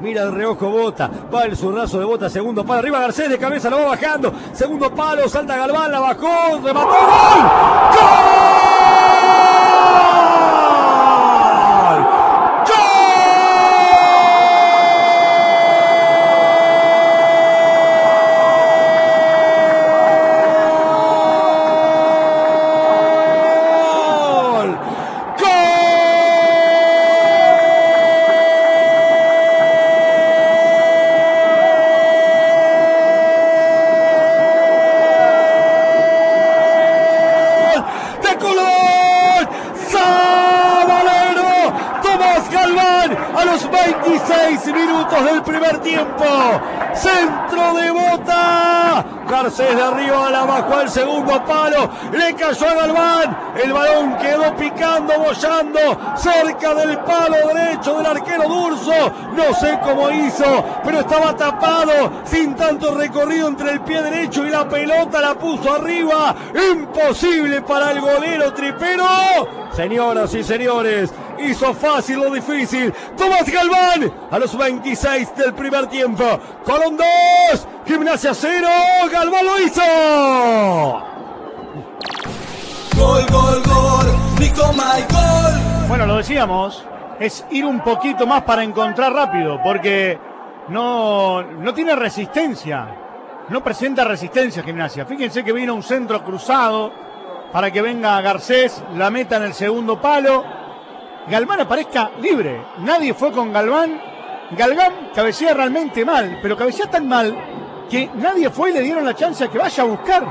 Mira el reojo Bota, va el zurrazo de Bota, segundo palo, arriba Garcés de cabeza, lo va bajando, segundo palo, salta Galván, la bajó, remató, ¡gol! Los 26 minutos del primer tiempo. Centro de bota. Garcés de arriba la bajó al segundo palo. Le cayó a Galván. El balón quedó picando, bollando cerca del palo derecho del arquero Durso. No sé cómo hizo, pero estaba tapado sin tanto recorrido entre el pie derecho y la pelota la puso arriba. Imposible para el golero tripero. Señoras y señores, hizo fácil lo difícil. Tomás Galván a los 26 del primer tiempo. Colón 2, Gimnasia 0. Galván lo hizo. Gol, gol, gol, Nico Michael. Bueno, lo decíamos, es ir un poquito más para encontrar rápido, porque no, no tiene resistencia, no presenta resistencia gimnasia. Fíjense que vino un centro cruzado para que venga Garcés, la meta en el segundo palo. Galván aparezca libre, nadie fue con Galván. Galván cabecea realmente mal, pero cabecea tan mal que nadie fue y le dieron la chance a que vaya a buscar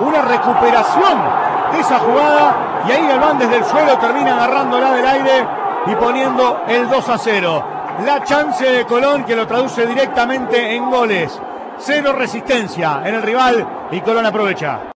una recuperación de esa jugada y ahí Galván desde el suelo termina agarrándola del aire y poniendo el 2 a 0. La chance de Colón que lo traduce directamente en goles. Cero resistencia en el rival y Colón aprovecha.